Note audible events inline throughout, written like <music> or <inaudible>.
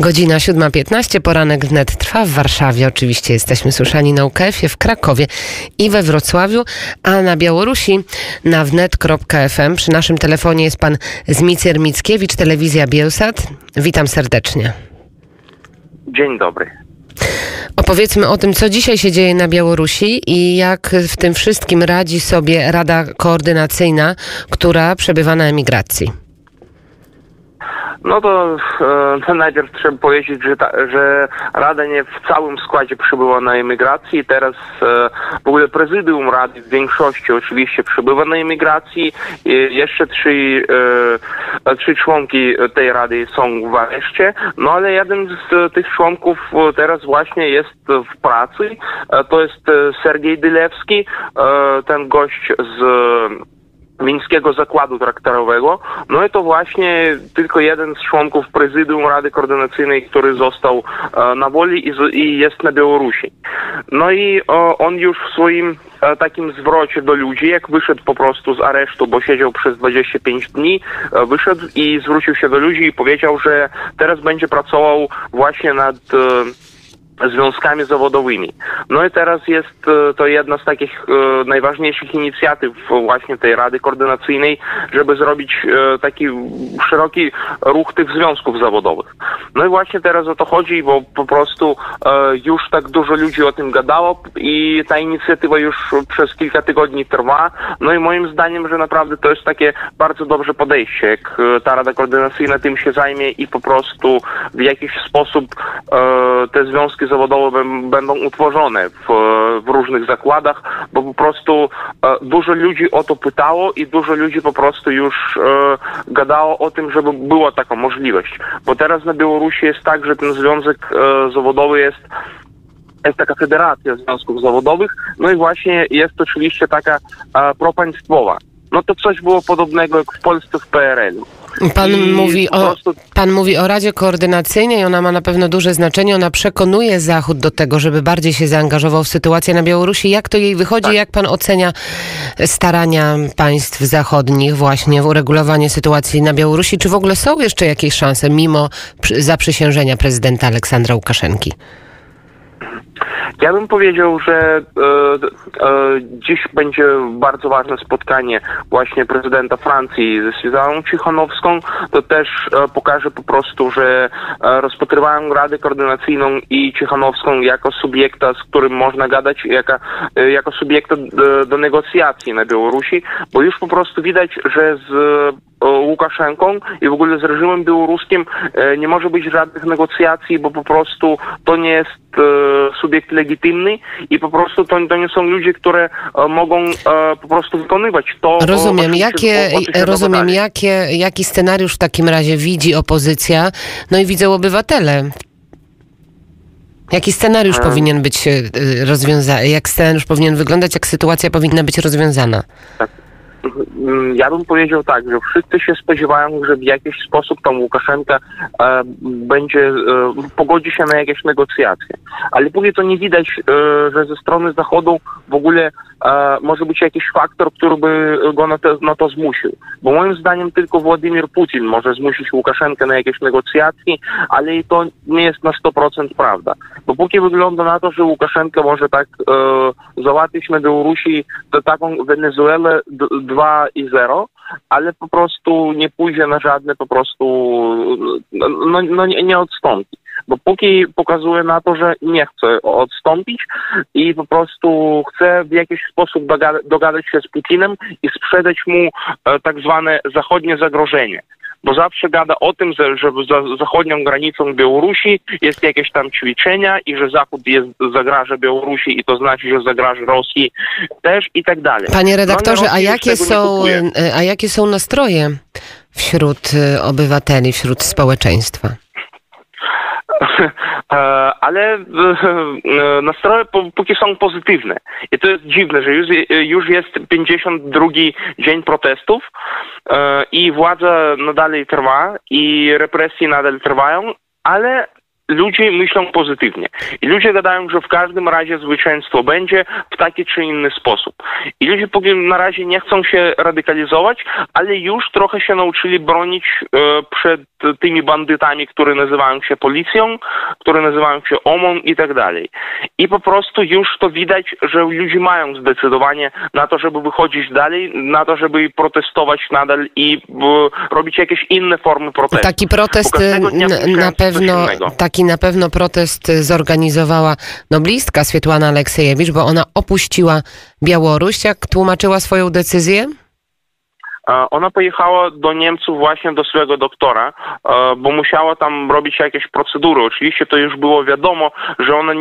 Godzina 7.15, poranek wnet trwa w Warszawie. Oczywiście jesteśmy słyszani na UKF-ie, w Krakowie i we Wrocławiu, a na Białorusi na wnet.fm. Przy naszym telefonie jest pan Zmicjer Mickiewicz, telewizja Bielsat. Witam serdecznie. Dzień dobry. Opowiedzmy o tym, co dzisiaj się dzieje na Białorusi i jak w tym wszystkim radzi sobie Rada Koordynacyjna, która przebywa na emigracji. No to e, <laughs> najpierw trzeba powiedzieć, że, ta, że Rada nie w całym składzie przybyła na emigracji. Teraz e, w ogóle prezydium Rady w większości oczywiście przybywa na emigracji. I jeszcze trzy, e, trzy członki tej Rady są w areszcie. No ale jeden z tych członków teraz właśnie jest w pracy. E, to jest e, Sergiej Dylewski, e, ten gość z Mińskiego Zakładu Traktorowego. No i to właśnie tylko jeden z członków prezydium Rady Koordynacyjnej, który został e, na woli i, i, jest na Białorusi. No i e, on już w swoim e, takim zwrocie do ludzi, jak wyszedł po prostu z aresztu, bo siedział przez 25 dni, e, wyszedł i zwrócił się do ludzi i powiedział, że teraz będzie pracował właśnie nad e, związkami zawodowymi. No i teraz jest e, to jedna z takich e, najważniejszych inicjatyw właśnie tej Rady Koordynacyjnej, żeby zrobić e, taki szeroki ruch tych związków zawodowych. No i właśnie teraz o to chodzi, bo po prostu już tak dużo ludzi o tym gadało i ta inicjatywa już przez kilka tygodni trwa. No i moim zdaniem, że naprawdę to jest takie bardzo dobrze podejście, jak ta Rada Koordynacyjna tym się zajmie i po prostu w jakiś sposób te związki zawodowe będą utworzone w, w, różnych zakładach, bo po prostu e, dużo ludzi o to pytało i dużo ludzi po prostu już e, gadało o tym, żeby była taka możliwość. Bo teraz na Białorusi jest tak, że ten związek e, zawodowy jest jest taka federacja związków zawodowych, no i właśnie jest oczywiście taka e, propaństwowa. No to coś było podobnego jak w Polsce w PRL-u. Pan I mówi, o, prostu- pan mówi o Radzie Koordynacyjnej, ona ma na pewno duże znaczenie, ona przekonuje Zachód do tego, żeby bardziej się zaangażował w sytuację na Białorusi. Jak to jej wychodzi? Tak. Jak pan ocenia starania państw zachodnich właśnie w uregulowanie sytuacji na Białorusi? Czy w ogóle są jeszcze jakieś szanse mimo przy- zaprzysiężenia prezydenta Aleksandra Łukaszenki? Ja bym powiedział, że e, e, dziś będzie bardzo ważne spotkanie właśnie prezydenta Francji ze Svetlaną Cichanowską. To też e, pokaże po prostu, że e, Radę Koordynacyjną i Cichanowską jako subiekta, z którym można gadać, jako, e, jako subiekta do, do negocjacji na Białorusi, bo już po prostu widać, że z Łukaszenką i w ogóle z reżimem białoruskim e, nie może być żadnych negocjacji, bo po prostu to nie jest e, subiekt legitymny i po prostu to, to nie są ludzie, które e, mogą e, po prostu wykonywać to. Rozumiem, jakie, rozumiem dogadali. jakie, jaki scenariusz w takim razie widzi opozycja, no i widzą obywatele. Jaki scenariusz E. powinien być rozwiązany, jak scenariusz powinien wyglądać, jak sytuacja powinna być rozwiązana? Mm, Ja bym powiedział tak, że wszyscy się spodziewają, że w jakiś sposób tam Łukaszenka e, będzie, e, pogodzi się na jakieś negocjacje. Ale póki to nie widać, e, że ze strony Zachodu w ogóle może być jakiś faktor, który by go na to, na to zmusił. Bo moim zdaniem tylko Władimir Putin może zmusić Łukaszenkę na jakieś negocjacje, ale i to nie jest na 100% prawda. Bo póki wygląda na to, że Łukaszenka może tak e, załatwić na Białorusi to taką Wenezuelę d- 2 i 0, ale po prostu nie pójdzie na żadne po prostu, no, no, no nie, nie odstąpi. Bo póki pokazuje na to, że nie chce odstąpić i po prostu chce w jakiś sposób dogada, dogadać się z Putinem i sprzedać mu e, tak zwane zachodnie zagrożenie. Bo zawsze gada o tym, że, za zachodnią granicą Białorusi jest jakieś tam ćwiczenia i że Zachód jest, zagraża Białorusi i to znaczy, że zagraża Rosji też i tak dalej. Panie No, redaktorze, a jakie, są, e, a jakie są nastroje wśród e, obywateli, wśród społeczeństwa? E, ale e, nastroje póki są pozytywne. I to jest dziwne, że już, już jest 52 dzień protestów e, i władza nadal trwa i represje nadal trwają, ale ludzie myślą pozytywnie. I ludzie gadają, że w każdym razie zwycięstwo będzie w taki czy inny sposób. I ludzie na razie nie chcą się radykalizować, ale już trochę się nauczyli bronić e, przed tymi bandytami, które nazywają się policją, które nazywają się OMON i tak dalej. I po prostu już to widać, że ludzie mają zdecydowanie na to, żeby wychodzić dalej, na to, żeby protestować nadal i robić jakieś inne formy protestu. Taki protest na pewno, taki na pewno protest zorganizowała noblistka Swietłana Aleksejewicz, bo ona opuściła Białoruś. Jak tłumaczyła swoją decyzję? Ona pojechała do Niemców właśnie do swojego doktora, bo musiała tam robić jakieś procedury. Oczywiście to już było wiadomo, że ona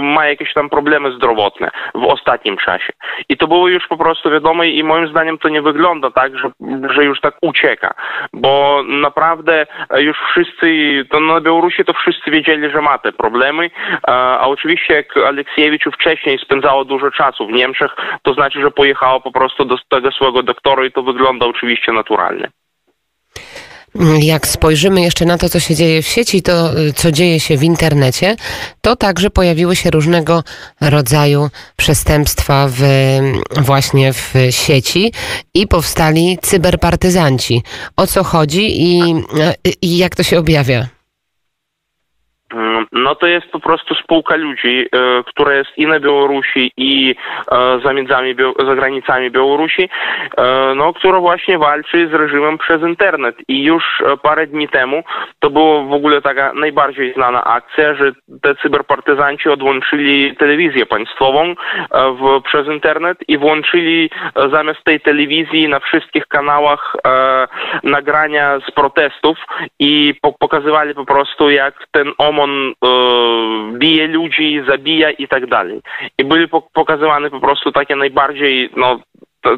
ma jakieś tam problemy zdrowotne w ostatnim czasie. I to było już po prostu wiadomo i moim zdaniem to nie wygląda tak, że, że już tak ucieka, bo naprawdę już wszyscy, to na Białorusi to wszyscy wiedzieli, że ma te problemy, a oczywiście jak Aleksiewicz wcześniej spędzało dużo czasu w Niemczech, to znaczy, że pojechała po prostu do tego swojego doktora i to wygląda wygląda oczywiście naturalnie. Jak spojrzymy jeszcze na to, co się dzieje w sieci, to co dzieje się w internecie, to także pojawiły się różnego rodzaju przestępstwa w, właśnie w sieci i powstali cyberpartyzanci. O co chodzi i, i jak to się objawia? No to jest po prostu spółka ludzi, e, która jest i na Białorusi, i e, za, międzami, za granicami Białorusi, e, no, która właśnie walczy z reżimem przez internet. I już parę dni temu to była w ogóle taka najbardziej znana akcja, że te cyberpartyzanci odłączyli telewizję państwową w, przez internet i włączyli zamiast tej telewizji na wszystkich kanałach nagrania z protestów i po, pokazywali po prostu jak ten OMON e, bije ludzi, zabija i tak dalej. I były pokazywane po prostu takie najbardziej, no, to,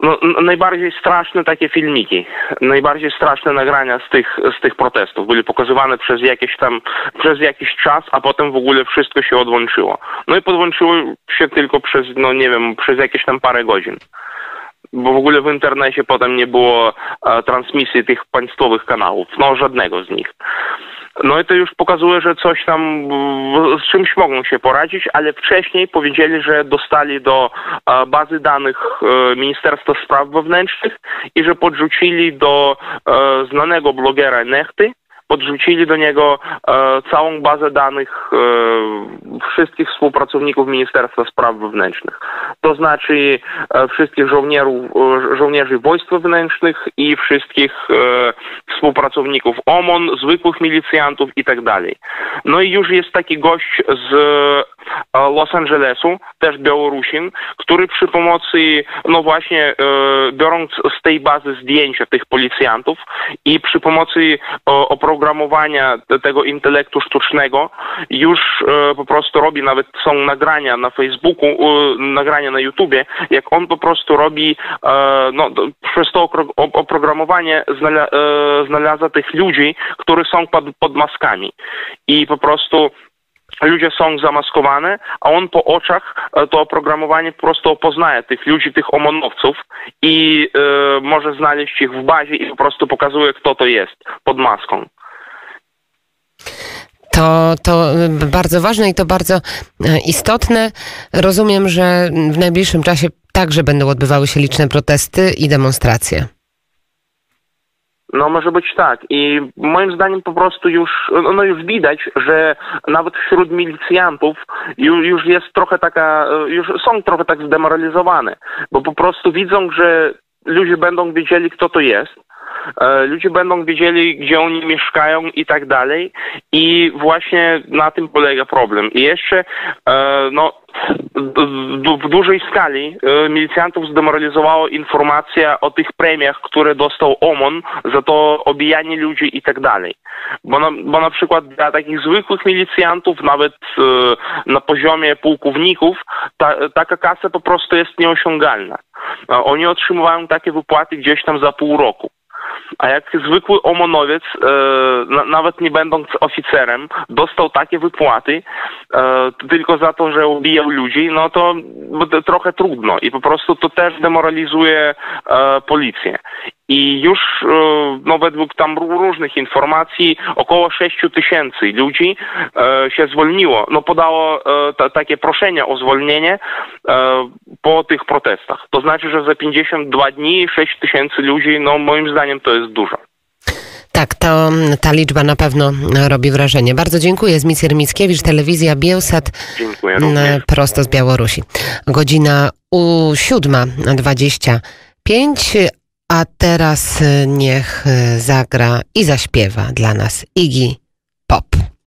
no, najbardziej straszne takie filmiki, najbardziej straszne nagrania z tych, z tych protestów były pokazywane przez jakieś tam, przez jakiś czas, a potem w ogóle wszystko się odłączyło. No i podłączyło się tylko przez, no nie wiem, przez jakieś tam parę godzin bo w ogóle w internecie potem nie było e, transmisji tych państwowych kanałów, no żadnego z nich. No i to już pokazuje, że coś tam z czymś mogą się poradzić, ale wcześniej powiedzieli, że dostali do e, bazy danych e, Ministerstwa Spraw Wewnętrznych i że podrzucili do e, znanego blogera Nechty, podrzucili do niego całą bazę danych wszystkich współpracowników Ministerstwa Spraw Wewnętrznych. To znaczy wszystkich żołnierzy wojsk wewnętrznych i wszystkich współpracowników OMON, zwykłych milicjantów i tak dalej. No i już jest taki gość z e, Los Angelesu, też Białorusin, który przy pomocy, no właśnie, biorąc z tej bazy zdjęcia tych policjantów i przy pomocy oprogramowania oprogramowania tego intelektu sztucznego już e, po prostu robi, nawet są nagrania na Facebooku, e, nagrania na YouTubie, jak on po prostu robi, e, no, przez to oprogramowanie znalazł, znalazła tych ludzi, którzy są pod, pod maskami i po prostu ludzie są zamaskowane, a on po oczach to oprogramowanie po prostu poznaje tych ludzi, tych omonowców i y, może znaleźć ich w bazie i po prostu pokazuje, kto to jest pod maską. To, to bardzo ważne i to bardzo e, istotne. Rozumiem, że w najbliższym czasie także będą odbywały się liczne protesty i demonstracje. No może być tak. I moim zdaniem po prostu już, no już widać, że nawet wśród milicjantów już, już jest trochę taka, już są trochę tak zdemoralizowane, bo po prostu widzą, że ludzie będą wiedzieli, kto to jest, E, ludzie będą wiedzieli, gdzie oni mieszkają i tak dalej. I właśnie na tym polega problem. I jeszcze, e, no, w dużej skali e, milicjantów zdemoralizowało informacja o tych premiach, które dostał OMON za to obijanie ludzi i tak dalej. Bo na, bo na przykład dla takich zwykłych milicjantów, nawet na poziomie pułkowników, ta, taka kasa po prostu jest nieosiągalna. Oni otrzymują takie wypłaty gdzieś tam za pół roku. A jak zwykły omonowiec, e, na, nawet nie będąc oficerem, dostał takie wypłaty e, tylko za to, że ubijał ludzi, no to, to trochę trudno i po prostu to też demoralizuje e, policję. I już e, no, według tam różnych informacji około 6 tysięcy ludzi e, się zwolniło, no podało e, ta, takie proszenia o zwolnienie e, po tych protestach. To znaczy, że za 52 dni 6 tysięcy ludzi, no moim zdaniem to jest dużo. Tak, to ta liczba na pewno robi wrażenie. Bardzo dziękuję. Zmicjer Mickiewicz, telewizja Bielsat, Dziękuję również. prosto z Białorusi. Godzina u 7.25, a teraz y, niech y, zagra i zaśpiewa dla nas Iggy Pop.